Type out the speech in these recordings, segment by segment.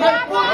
Yeah.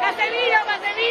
Casemiro, Casemiro.